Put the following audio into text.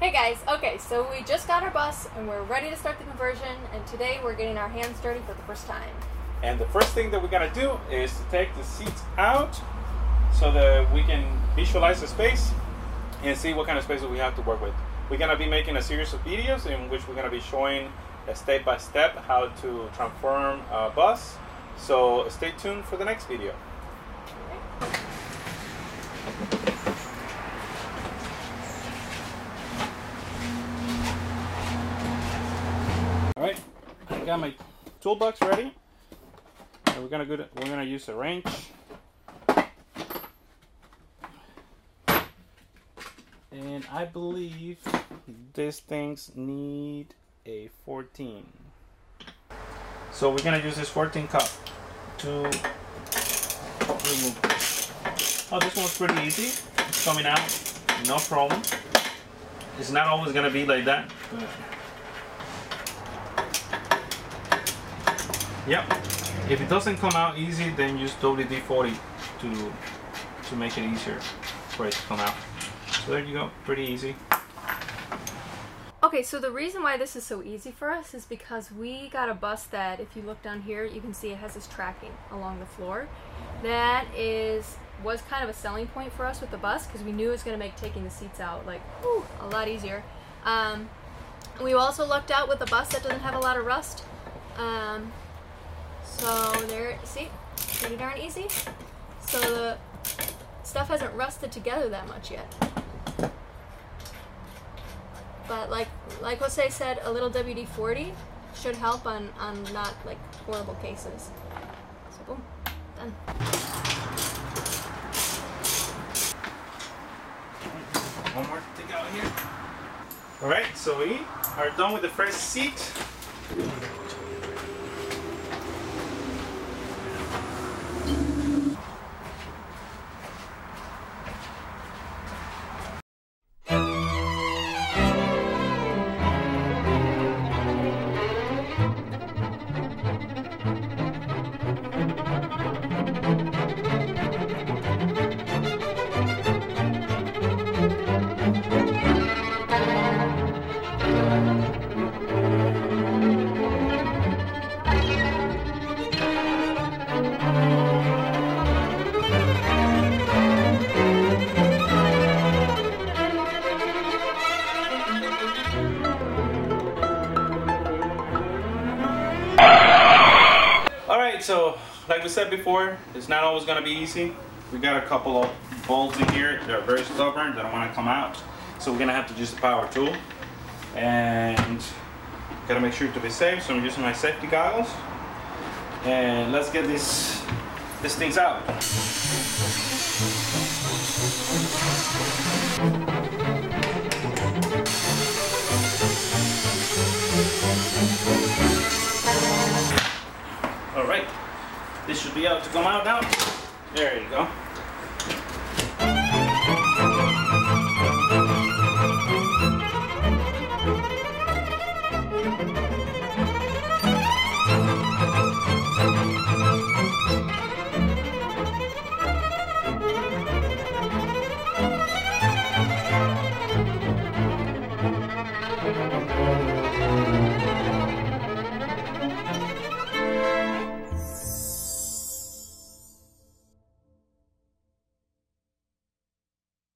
Hey guys, okay, so we just got our bus and we're ready to start the conversion, and today we're getting our hands dirty for the first time. And the first thing that we're gonna do is to take the seats out so that we can visualize the space and see what kind of spaces we have to work with. We're gonna be making a series of videos in which we're gonna be showing a step by step how to transform a bus. So stay tuned for the next video. Got my toolbox ready. And we're gonna go. To, we're gonna use a wrench. And I believe these things need a 14. So we're gonna use this 14 cup to remove this. Oh, this one's pretty easy. It's coming out, no problem. It's not always gonna be like that. But Yep. If it doesn't come out easy, then use WD-40 to to make it easier for it to come out. So there you go, pretty easy. Okay, so the reason why this is so easy for us is because we got a bus that, if you look down here, you can see it has this tracking along the floor. That is was kind of a selling point for us with the bus because we knew it was going to make taking the seats out like whew, a lot easier. Um, we also lucked out with a bus that doesn't have a lot of rust. Um, see, pretty darn easy. So the stuff hasn't rusted together that much yet. But like like Jose said, a little WD-40 should help on, on not like horrible cases. So boom, done. One more to out here. All right, so we are done with the first seat. Right, so like we said before, it's not always gonna be easy. We got a couple of bolts in here that are very stubborn, that don't wanna come out. So we're gonna have to use the power tool. And gotta make sure to be safe, so I'm using my safety goggles. And let's get this, this things out. This should be out to come out now. There you go.